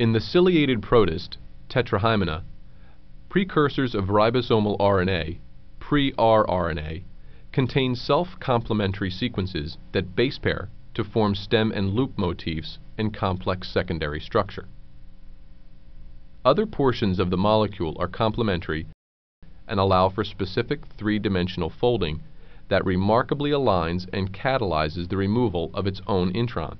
In the ciliated protist, Tetrahymena, precursors of ribosomal RNA, pre-rRNA, contain self-complementary sequences that base pair to form stem and loop motifs and complex secondary structure. Other portions of the molecule are complementary and allow for specific three-dimensional folding that remarkably aligns and catalyzes the removal of its own intron.